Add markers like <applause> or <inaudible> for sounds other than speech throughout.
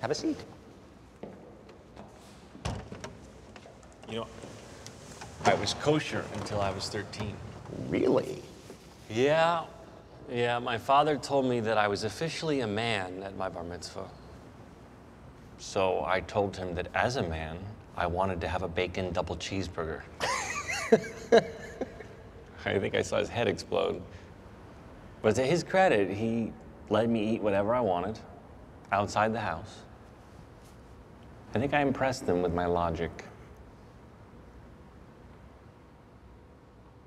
Have a seat. You know, I was kosher until I was 13. Really? Yeah, yeah, my father told me that I was officially a man at my bar mitzvah. So I told him that as a man, I wanted to have a bacon double cheeseburger. <laughs> I think I saw his head explode. But to his credit, he let me eat whatever I wanted outside the house. I think I impressed them with my logic.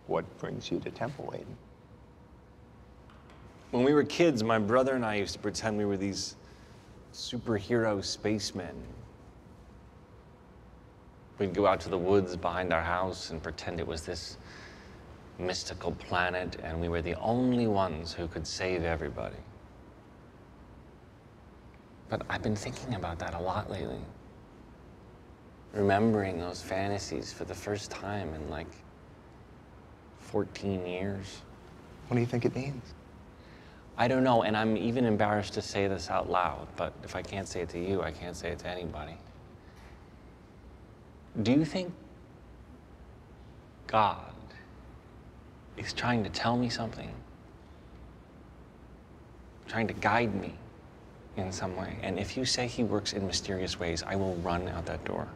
What brings you to Temple, Aidan? When we were kids, my brother and I used to pretend we were these superhero spacemen. We'd go out to the woods behind our house and pretend it was this mystical planet, and we were the only ones who could save everybody. But I've been thinking about that a lot lately. Remembering those fantasies for the first time in like 14 years. What do you think it means? I don't know, and I'm even embarrassed to say this out loud, but if I can't say it to you, I can't say it to anybody. Do you think God is trying to tell me something? Trying to guide me in some way? And if you say he works in mysterious ways, I will run out that door.